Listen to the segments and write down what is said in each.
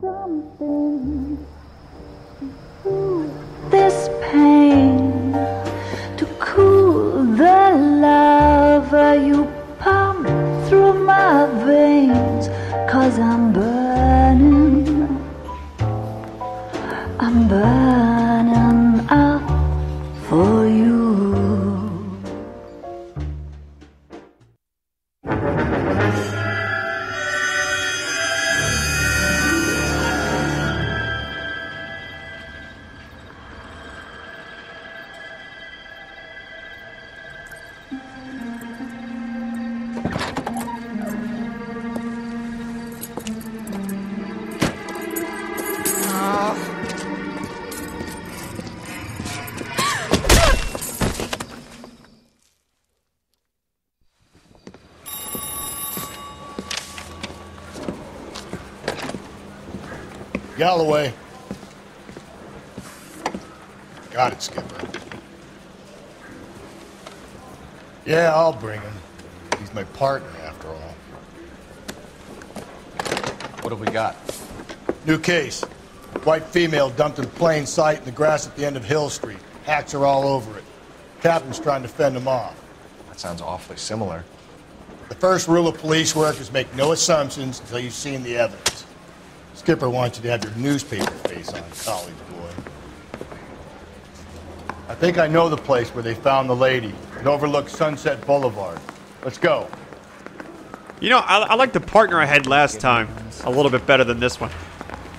something. This pain Galloway. Got it, Skipper. Yeah, I'll bring him. He's my partner, after all. What have we got? New case. White female dumped in plain sight in the grass at the end of Hill Street. Hacks are all over it. Captain's trying to fend them off. That sounds awfully similar. The first rule of police work is make no assumptions until you've seen the evidence. Skipper wants you to have your newspaper face on, college boy. I think I know the place where they found the lady. It overlooks Sunset Boulevard. Let's go. You know, I, I like the partner I had last time a little bit better than this one.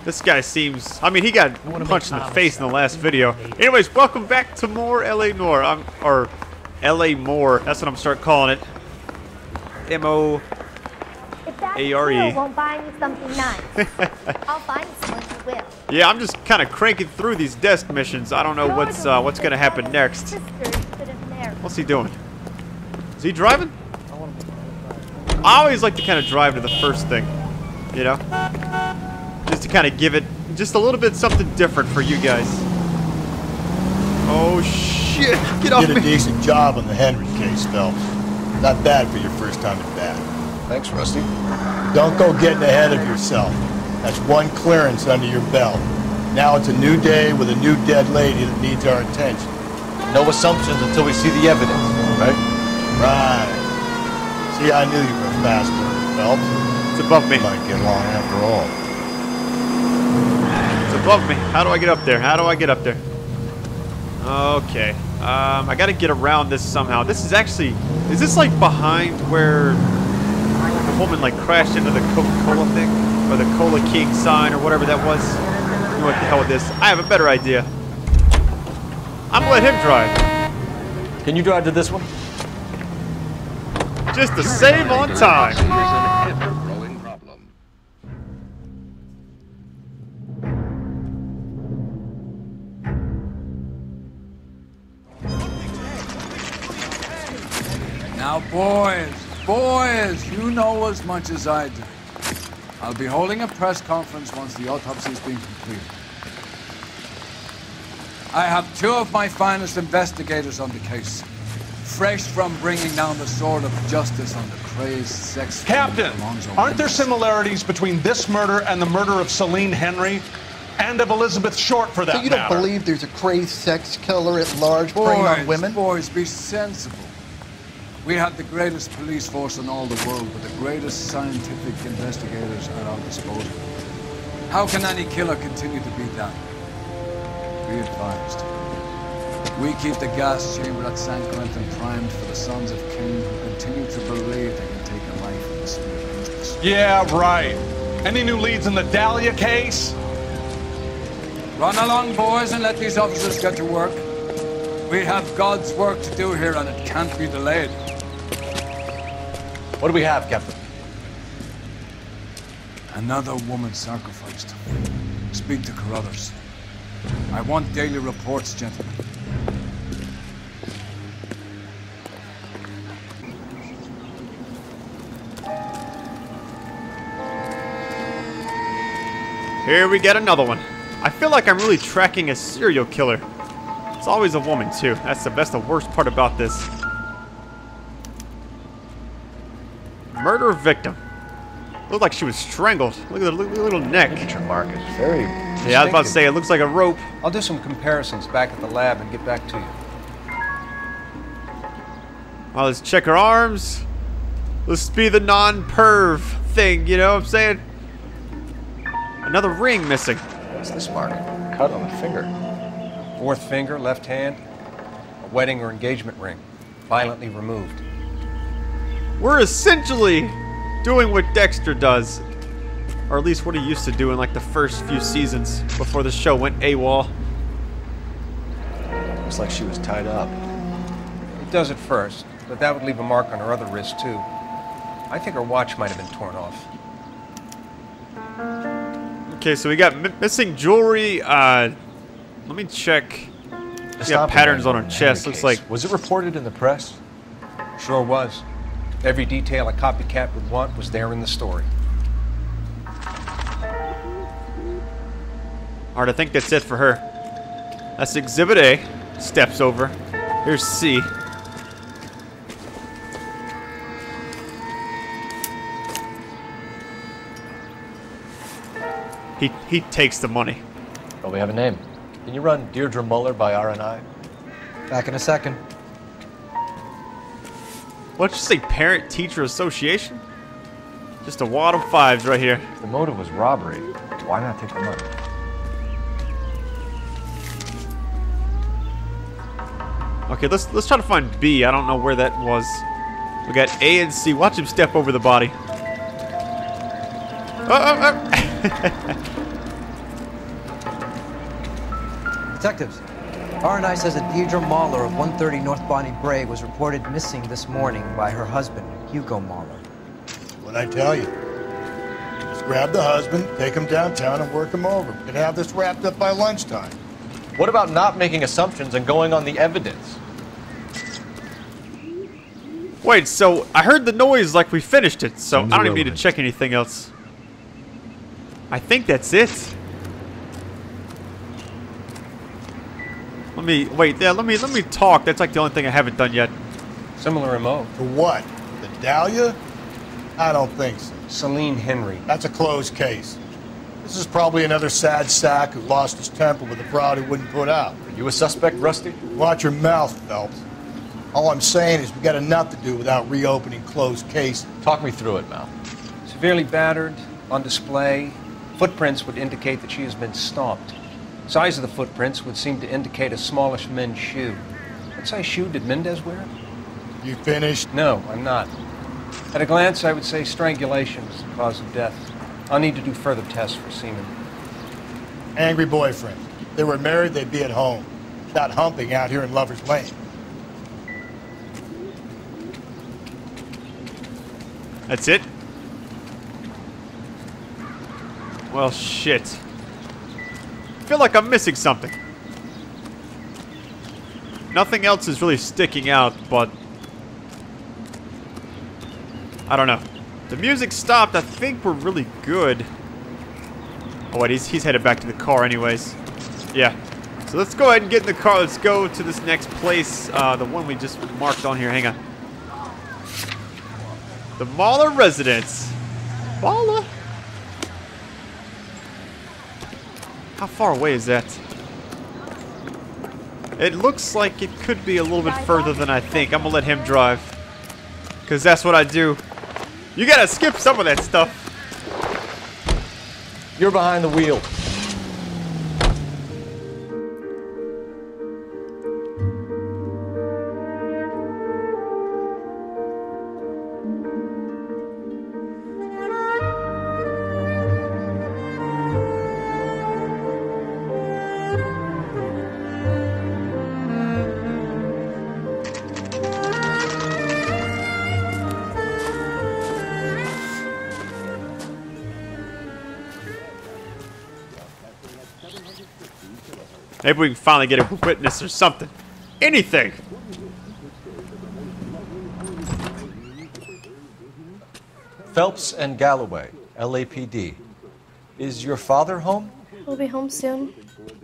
This guy seems... I mean, he got punched in the face in the last video. Anyways, welcome back to more L.A. Noire. I'm, or L.A. More. That's what I'm start calling it. M-O... If that ARE. skill won't buy me something nice, I'll find someone who will. Yeah, I'm just kind of cranking through these desk missions. I don't know what's uh, what's gonna happen next. Sisters could have married. What's he doing? Is he driving? I always like to kind of drive to the first thing, you know? Just to kind of give it just a little bit something different for you guys. Oh shit! Get off Did a me! decent job on the Henry case, Phelps. Not bad for your first time at bat. Thanks, Rusty. Don't go getting ahead of yourself. That's one clearance under your belt. Now it's a new day with a new dead lady that needs our attention. No assumptions until we see the evidence, right? Right. See, I knew you were a fast learner, Phelps. It's above me. Might get along after all. It's above me. How do I get up there? How do I get up there? Okay. Um, I gotta get around this somehow. This is actually... Is this like behind where the woman like crashed into the Coca-Cola thing? Or the Cola King sign or whatever that was? You know what the hell with this? I have a better idea. I'm gonna let him drive. Can you drive to this one? Just to save on time. is an ever-growing problem. Now, boys, boys, you know as much as I do. I'll be holding a press conference once the autopsy's been completed. I have two of my finest investigators on the case, fresh from bringing down the sword of justice on the crazed sex. Captain, aren't there similarities between this murder and the murder of Celine Henry? And of Elizabeth Short, for that So you don't matter? believe there's a crazed sex killer at large preying on women? boys, be sensible. We have the greatest police force in all the world with the greatest scientific investigators at our disposal. How can any killer continue to be that? Be advised. We keep the gas chamber at San Quentin primed for the sons of Cain who continue to believe they can take a life in the city of justice. Yeah, right. Any new leads in the Dahlia case? Run along, boys, and let these officers get to work. We have God's work to do here, and it can't be delayed. What do we have, Captain? Another woman sacrificed. Speak to Carruthers. I want daily reports, gentlemen. Here we get another one. I feel like I'm really tracking a serial killer. It's always a woman, too. That's the best, the worst part about this. Murder victim. Looked like she was strangled. Look at the, look at the little neck. Signature mark is very. Yeah, I was about to say, it looks like a rope. I'll do some comparisons back at the lab and get back to you. Oh, let's check her arms. Let's be the non-perv thing, you know what I'm saying? Another ring missing. What's this mark? Cut on the finger. Fourth finger, left hand, a wedding or engagement ring, violently removed. We're essentially doing what Dexter does. Or at least what he used to do in like the first few seasons before the show went AWOL. Looks like she was tied up. It does at first, but that would leave a mark on her other wrist too. I think her watch might have been torn off. Okay, so we got mi- missing jewelry. Uh, let me check. The We got stopping patterns on her chest. Looks like Was it reported in the press? Sure was. Every detail a copycat would want was there in the story. Alright, I think that's it for her. That's Exhibit A. Steps over. Here's C. He he takes the money. Oh, we have a name. Can you run Deirdre Moller by R&I? Back in a second. What'd you say, Parent Teacher Association? Just a wad of fives right here. The motive was robbery. Why not take the money? Okay, let's let's try to find B. I don't know where that was. We got A and C. Watch him step over the body. Oh, oh, oh. Detectives, R&I says that Deirdre Moller of 130 North Bonnie Brae was reported missing this morning by her husband, Hugo Moller. What'd I tell you? Just grab the husband, take him downtown, and work him over. We can have this wrapped up by lunchtime. What about not making assumptions and going on the evidence? Wait, so I heard the noise like we finished it, so Sounds I don't even need to check anything else. I think that's it. Let me wait. Yeah, let me let me talk. That's like the only thing I haven't done yet. Similar MO. For what? The Dahlia? I don't think so. Celine Henry. That's a closed case. This is probably another sad sack who lost his temper with a bride he wouldn't put out. Are you a suspect, Rusty? Watch your mouth, Phelps. All I'm saying is we got enough to do without reopening closed cases. Talk me through it, Mal. Severely battered, on display. Footprints would indicate that she has been stomped. Size of the footprints would seem to indicate a smallish men's shoe. What size shoe did Mendez wear? You finished? No, I'm not. At a glance, I would say strangulation was the cause of death. I'll need to do further tests for semen. Angry boyfriend. If they were married, they'd be at home. Not humping out here in Lover's Lane. That's it. Well, shit. Feel like I'm missing something. Nothing else is really sticking out, but I don't know. The music stopped. I think we're really good. Oh wait, he's he's headed back to the car anyways. Yeah. So let's go ahead and get in the car. Let's go to this next place, uh, the one we just marked on here. Hang on. The Moller residence. Moller? How far away is that? It looks like it could be a little bit further than I think. I'm gonna let him drive. Because that's what I do. You gotta skip some of that stuff. You're behind the wheel. Maybe we can finally get a witness or something. Anything. Phelps and Galloway, LAPD. Is your father home? We'll be home soon.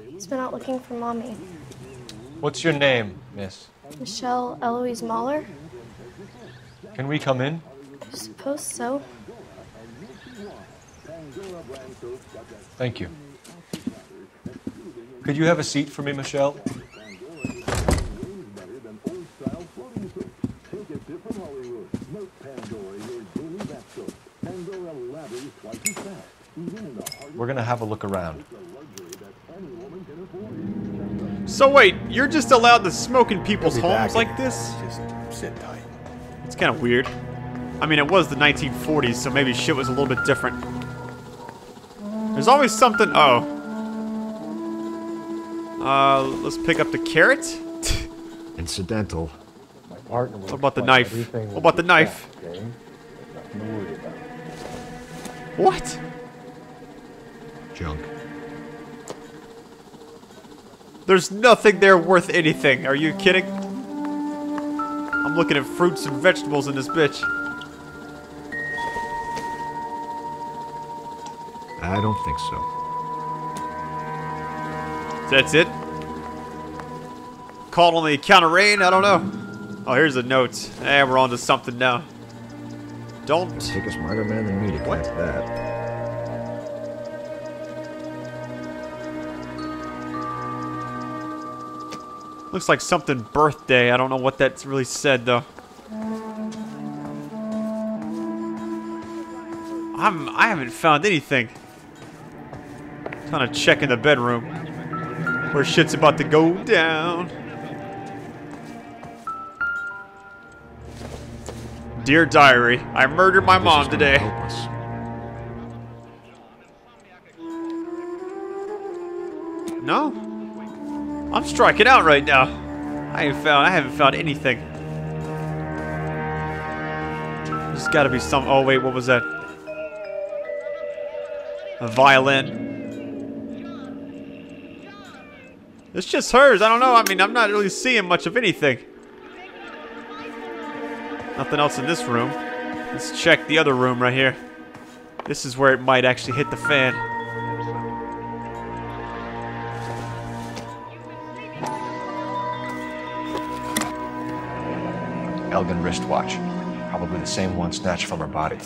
He's been out looking for mommy. What's your name, miss? Michelle Eloise Moller? Can we come in? I suppose so. Thank you. Could you have a seat for me, Michelle? We're gonna have a look around. So wait, you're just allowed to smoke in people's He'll be back homes like this? Just sit tight. It's kind of weird. I mean, it was the 1940s, so maybe shit was a little bit different. There's always something. Oh. Uh, let's pick up the carrot. Incidental. My partner What about the knife? What about the knife? What? Junk. There's nothing there worth anything. Are you kidding? I'm looking at fruits and vegetables in this bitch. I don't think so. That's it? Called on the account of rain? I don't know. Oh, here's a note. Eh, we're on to something now. Don't. Take a smarter man than me to catch that. Looks like something birthday. I don't know what that's really said, though. I'm, I haven't found anything. Kind of checking the bedroom. Where shit's about to go down. Dear Diary, I murdered my mom today. No? I'm striking out right now. I ain't found I haven't found anything. There's gotta be some oh wait, what was that? A violin. It's just hers, I don't know. I mean I'm not really seeing much of anything. Nothing else in this room. Let's check the other room right here. This is where it might actually hit the fan. Elgin wristwatch. Probably the same one snatched from her body.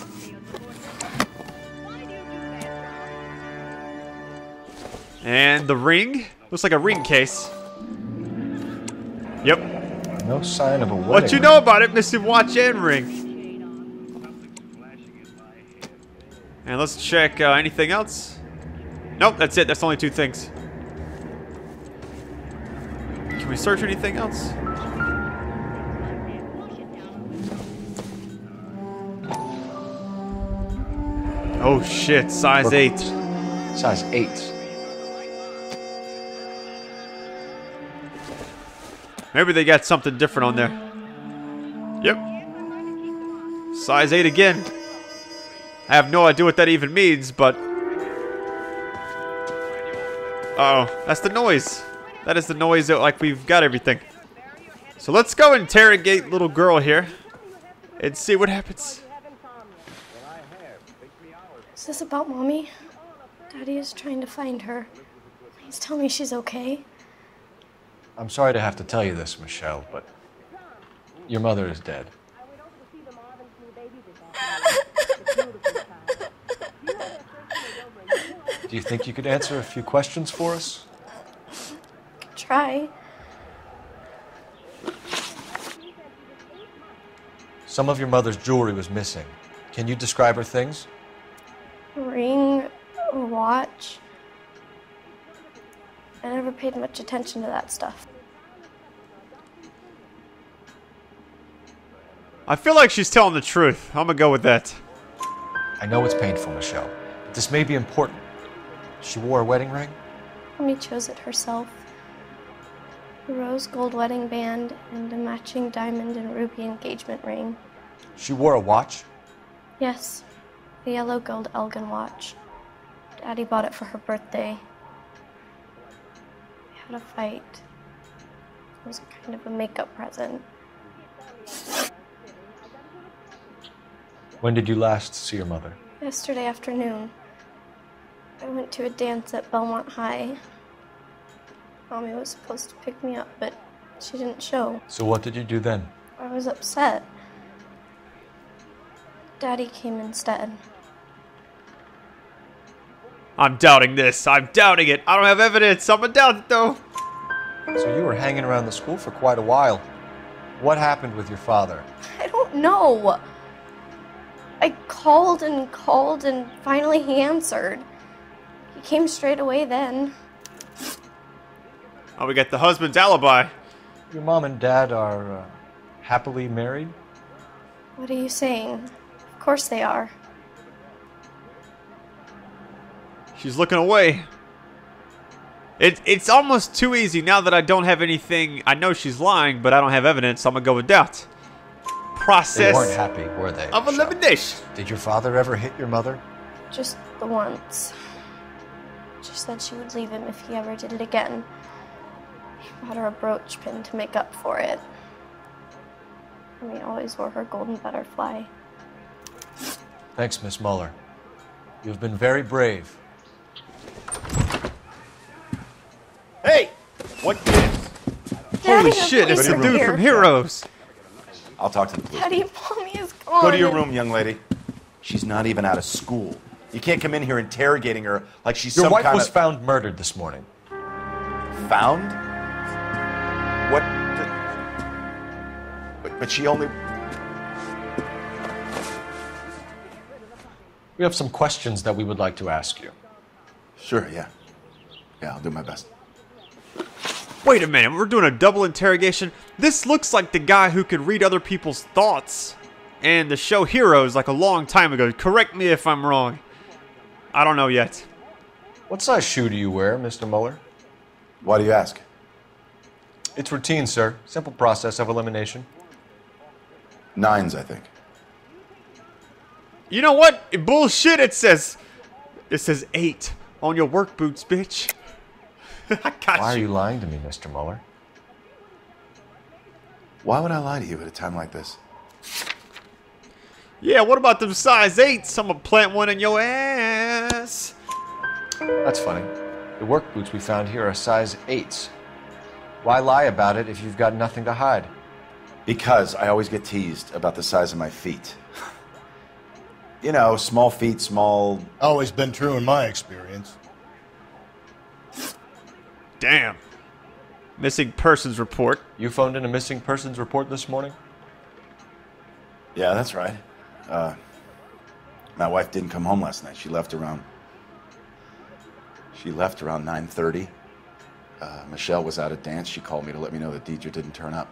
And the ring? Looks like a ring case. Yep. No sign of a wedding. What you know about it, missing watch and ring? And let's check uh, anything else. Nope, that's it. That's only two things. Can we search anything else? Oh shit, size 8. Size 8. Maybe they got something different on there. Yep. Size 8 again. I have no idea what that even means, but... Uh oh that's the noise. That is the noise that, like, we've got everything. So let's go interrogate little girl here. And see what happens. Is this about mommy? Daddy is trying to find her. Please tell me she's okay. I'm sorry to have to tell you this, Michelle, but your mother is dead. Do you think you could answer a few questions for us? Try. Some of your mother's jewelry was missing. Can you describe her things? Ring, watch. I never paid much attention to that stuff. I feel like she's telling the truth. I'm gonna go with that. I know it's painful, Michelle, but this may be important. She wore a wedding ring? Mommy chose it herself. A rose gold wedding band and a matching diamond and ruby engagement ring. She wore a watch? Yes, the yellow gold Elgin watch. Daddy bought it for her birthday. Had a fight. It was kind of a makeup present. When did you last see your mother? Yesterday afternoon, I went to a dance at Belmont High. Mommy was supposed to pick me up, but she didn't show. So what did you do then? I was upset. Daddy came instead. I'm doubting this. I'm doubting it. I don't have evidence. I'm gonna doubt it though. So you were hanging around the school for quite a while. What happened with your father? I don't know. I called and called, and finally he answered. He came straight away then. Oh, we got the husband's alibi. Your mom and dad are uh, happily married? What are you saying? Of course they are. She's looking away. It, it's almost too easy now that I don't have anything. I know she's lying, but I don't have evidence. So I'm gonna go with doubt. Process. They Process weren't happy, were they? of elimination. Did your father ever hit your mother? Just the once. She said she would leave him if he ever did it again. He bought her a brooch pin to make up for it. And he always wore her golden butterfly. Thanks, Miss Moller. You've been very brave. Hey! What gives? Holy shit, it's the dude here. from Heroes. I'll talk to the police. Daddy, mommy is gone. Go to your room, young lady. She's not even out of school. You can't come in here interrogating her like she's Your some wife kind was of found murdered this morning. found. What? The... But, but she only. We have some questions that we would like to ask you. Sure, yeah. Yeah, I'll do my best. Wait a minute, we're doing a double interrogation. This looks like the guy who could read other people's thoughts. And the show Heroes like a long time ago. Correct me if I'm wrong. I don't know yet. What size shoe do you wear, Mr. Moller? Why do you ask? It's routine, sir. Simple process of elimination. Nines, I think. You know what? Bullshit, it says. It says eight on your work boots, bitch. I got Why are you. you lying to me, Mr. Moller? Why would I lie to you at a time like this? Yeah, what about them size eights? I'm gonna plant one in your ass. That's funny. The work boots we found here are size 8s. Why lie about it if you've got nothing to hide? Because I always get teased about the size of my feet. You know, small feet, small. Always been true in my experience. Damn. Missing persons report. You phoned in a missing persons report this morning? Yeah, that's right. Uh, my wife didn't come home last night. She left around. She left around 9:30. Uh, Michelle was out at dance. She called me to let me know that Deirdre didn't turn up.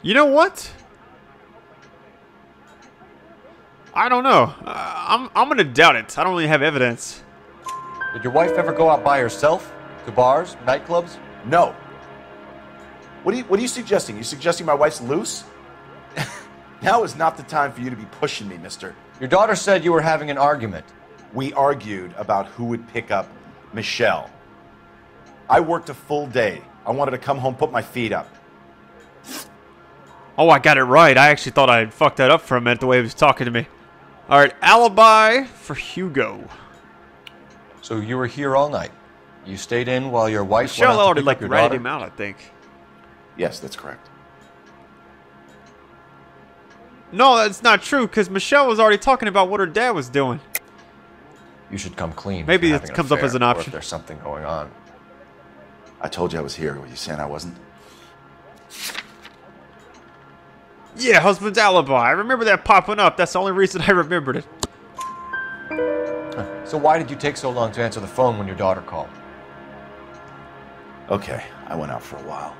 You know what? I don't know. Uh, I'm I'm gonna doubt it. I don't really have evidence. Did your wife ever go out by herself? To bars, nightclubs? No. What are you What are you suggesting? You suggesting my wife's loose? now is not the time for you to be pushing me, Mister. Your daughter said you were having an argument. We argued about who would pick up Michelle. I worked a full day. I wanted to come home, put my feet up. Oh, I got it right. I actually thought I had fucked that up for a minute the way he was talking to me. All right, alibi for Hugo. So you were here all night. You stayed in while your wife Michelle went out to already pick like up your ratted daughter? him out, I think. Yes, that's correct. No, that's not true because Michelle was already talking about what her dad was doing. You should come clean. Maybe it comes up as an or if option. there's something going on. I told you I was here. Were you saying I wasn't? Yeah, husband's alibi. I remember that popping up. That's the only reason I remembered it. So why did you take so long to answer the phone when your daughter called? Okay, I went out for a while.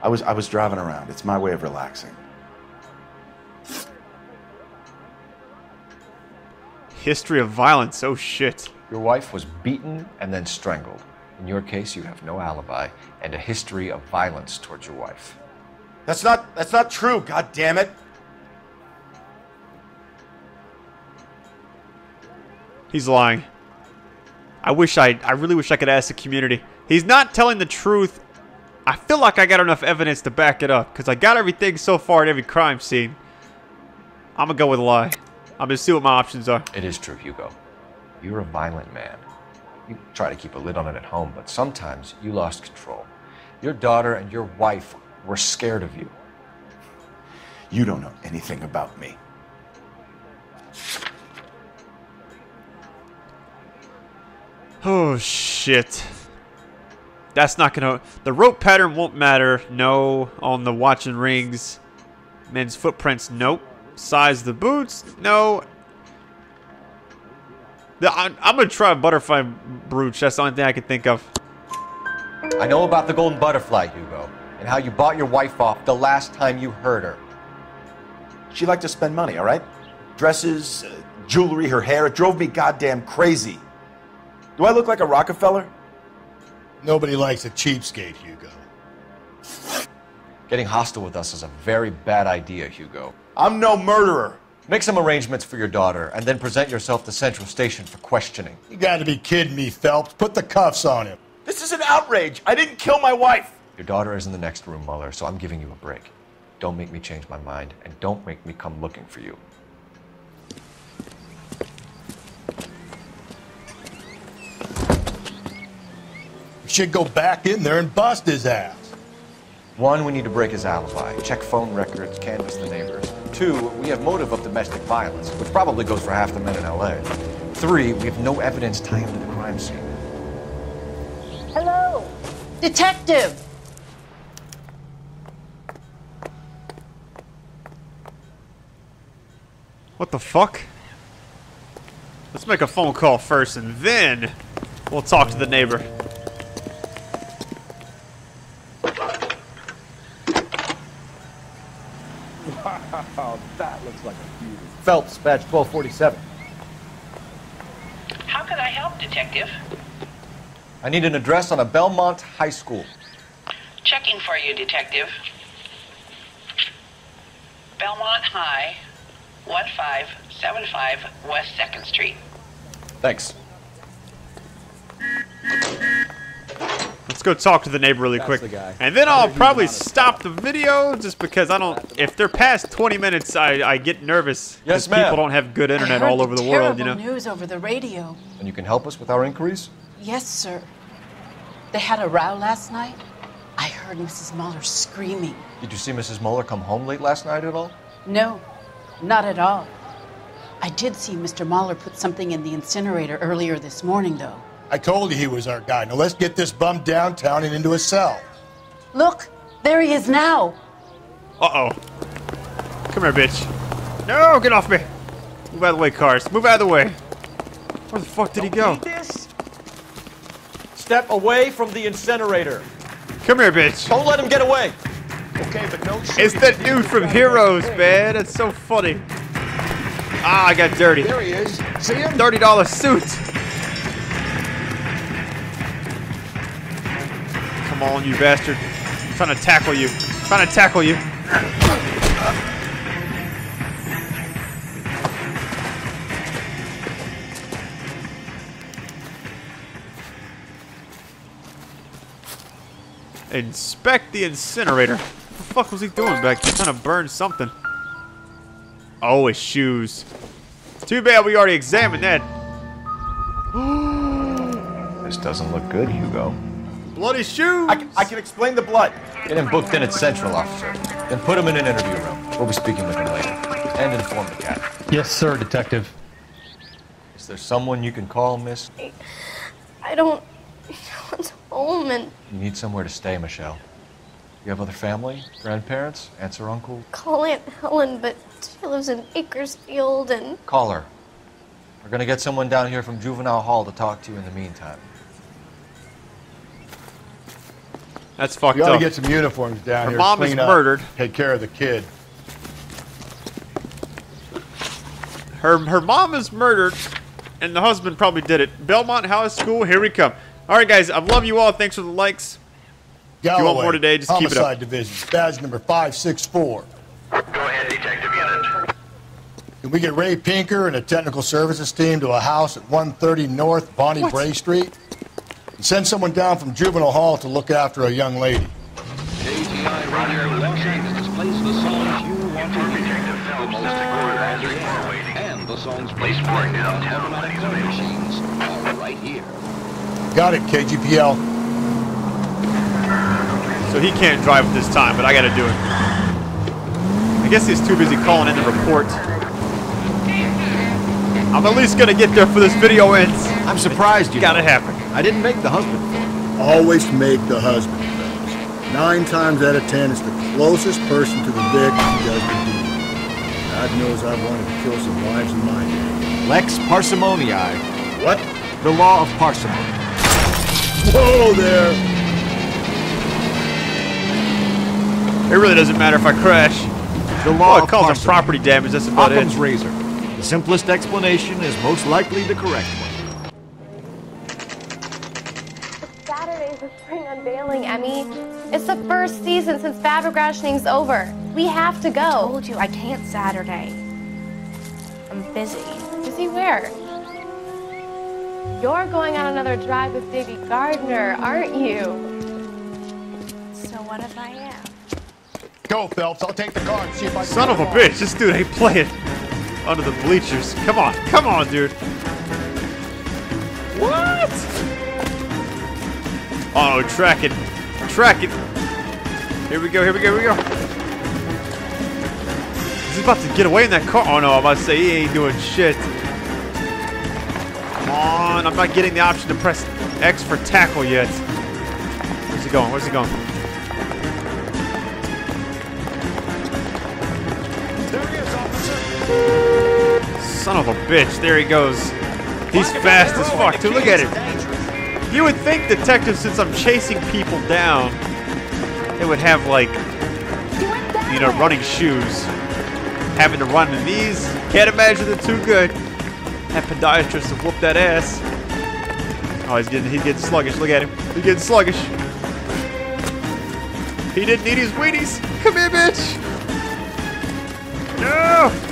I was I was driving around. It's my way of relaxing. History of violence. Oh shit. Your wife was beaten and then strangled. In your case, you have no alibi and a history of violence towards your wife. That's not that's not true. God damn it! He's lying. I wish I I really wish I could ask the community. He's not telling the truth. I feel like I got enough evidence to back it up because I got everything so far at every crime scene. I'm gonna go with a lie. I'm gonna see what my options are. It is true, Hugo. You're a violent man. You try to keep a lid on it at home, but sometimes you lost control. Your daughter and your wife were scared of you. You don't know anything about me. Oh shit. That's not gonna. The rope pattern won't matter. No. On the watch and rings. Men's footprints. Nope. Size of the boots. No. The, I'm, I'm gonna try a butterfly brooch. That's the only thing I can think of. I know about the golden butterfly, Hugo, and how you bought your wife off the last time you heard her. She liked to spend money, all right? Dresses, uh, jewelry, her hair. It drove me goddamn crazy. Do I look like a Rockefeller? Nobody likes a cheapskate, Hugo. Getting hostile with us is a very bad idea, Hugo. I'm no murderer. Make some arrangements for your daughter, and then present yourself to Central Station for questioning. You gotta be kidding me, Phelps. Put the cuffs on him. This is an outrage. I didn't kill my wife. Your daughter is in the next room, Moller, so I'm giving you a break. Don't make me change my mind, and don't make me come looking for you. We should go back in there and bust his ass. One, we need to break his alibi, check phone records, canvass the neighbors. Two, we have motive of domestic violence, which probably goes for half the men in LA. Three, we have no evidence tying him to the crime scene. Hello, detective. What the fuck? Let's make a phone call first, and then we'll talk to the neighbor. Wow, that looks like a beauty. Phelps, badge 1247. How can I help, Detective? I need an address on a Belmont High School. Checking for you, Detective. Belmont High, 1575 West 2nd Street. Thanks. Let's go talk to the neighbor really That's quick. the guy. And then I I'll probably was on a- stop the video just because I don't. If they're past 20 minutes, I, I get nervous. Yes, because ma'am. People don't have good internet all over the terrible world, you know? news over the radio. And you can help us with our inquiries? Yes, sir. They had a row last night. I heard Mrs. Moller screaming. Did you see Mrs. Moller come home late last night at all? No, not at all. I did see Mr. Moller put something in the incinerator earlier this morning, though. I told you he was our guy. Now let's get this bum downtown and into a cell. Look, there he is now. Uh oh. Come here, bitch. No, get off me. Move out of the way, cars. Move out of the way. Where the fuck did he go? This. Step away from the incinerator. Come here, bitch. Don't let him get away. Okay, but no It's that dude from Heroes, man. That's so funny. Ah, I got dirty. There he is. See him? $30 suit. Come on, you bastard. I'm trying to tackle you. I'm trying to tackle you. Inspect the incinerator. What the fuck was he doing back there? Trying to burn something. Oh, his shoes. Too bad we already examined that. This doesn't look good, Hugo. Bloody shoes! I can, I can explain the blood. Get him booked in at Central, officer. Then put him in an interview room. We'll be speaking with him later. And inform the cat. Yes, sir, detective. Is there someone you can call, miss? I don't. No one's home, and You need somewhere to stay, Michelle. You have other family? Grandparents? Aunts or uncle? call Aunt Helen, but she lives in Bakersfield, and Call her. We're gonna get someone down here from Juvenile Hall to talk to you in the meantime. That's fucked We Gotta up. get some uniforms down here. Her here. mom is up, murdered. Take care of the kid. Her her mom is murdered, and the husband probably did it. Belmont High School, here we come. All right, guys, I love you all. Thanks for the likes. Galloway, you want more today, just keep it up. Homicide Division, badge number 564. Go ahead, Detective Unit. Can we get Ray Pinker and a technical services team to a house at 130 North Bonnie What? Brae Street? And send someone down from Juvenile Hall to look after a young lady. KTI Radio Los Angeles plays the songs you want to hear. The most recorded and the songs placed for you on automatic play machines are right here. Got it, KGPL. So he can't drive at this time, but I got to do it. I guess he's too busy calling in the report. I'm at least gonna get there for this video ends. I'm surprised you Gotta know. happen. I didn't make the husband. Always make the husband, fellas. Nine times out of ten, it's the closest person to the victim who does the deed. God knows I've wanted to kill some wives in my day. Lex parsimoniae. What? The law of parsimony. Whoa there! It really doesn't matter if I crash. The law it of calls parsimony. property damage. That's about it. Occam's razor. The simplest explanation is most likely the correct one. Saturday's the spring unveiling, Emmy. It's the first season since Fabergrashing's over. We have to go. I told you I can't Saturday. I'm busy. Busy where? You're going on another drive with Davy Gardner, aren't you? So what if I am? Go, Phelps. I'll take the car and see if I can. Son of a bitch, this dude ain't playing under the bleachers. Come on, come on, dude. What? Oh, track it. Track it. Here we go, here we go, here we go. He's about to get away in that car. Oh no, I'm about to say he ain't doing shit. Come on, I'm not getting the option to press X for tackle yet. Where's he going? Where's he going? Son of a bitch, there he goes. He's fast as fuck, too. Look at him. You would think detectives, since I'm chasing people down, they would have, like, you know, running shoes. Having to run in these, can't imagine they're too good. That podiatrist to whoop that ass. Oh, he's getting, he's getting sluggish. Look at him. He's getting sluggish. He didn't need his Wheaties. Come here, bitch. No!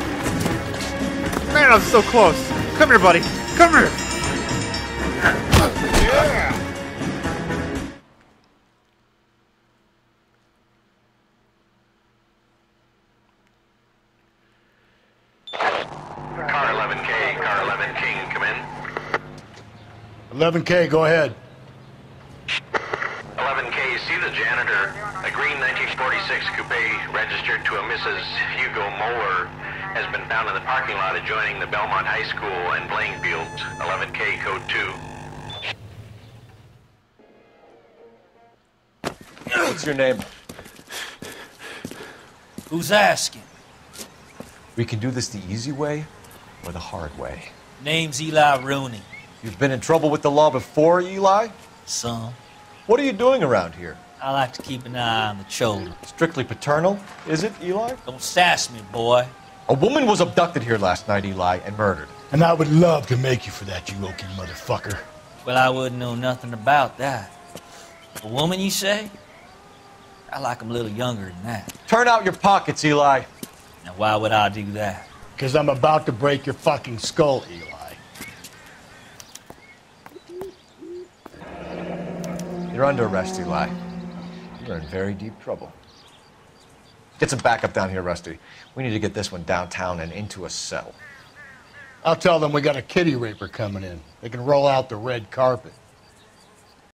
Man, I'm so close. Come here, buddy. Come here. Yeah. Car 11K, car 11 King, come in. 11K, go ahead. 11K, see the janitor. A green 1946 coupe registered to a Mrs. Hugo Moller has been found in the parking lot adjoining the Belmont High School and playing fields. 11K, code 2. What's your name? Who's asking? We can do this the easy way or the hard way. Name's Eli Rooney. You've been in trouble with the law before, Eli? Some. What are you doing around here? I like to keep an eye on the children. Strictly paternal, is it, Eli? Don't sass me, boy. A woman was abducted here last night, Eli, and murdered. And I would love to make you for that, you Okie motherfucker. Well, I wouldn't know nothing about that. A woman, you say? I like 'em a little younger than that. Turn out your pockets, Eli. Now, why would I do that? Because I'm about to break your fucking skull, Eli. You're under arrest, Eli. You're in very deep trouble. Get some backup down here, Rusty. We need to get this one downtown and into a cell. I'll tell them we got a kitty raper coming in. They can roll out the red carpet.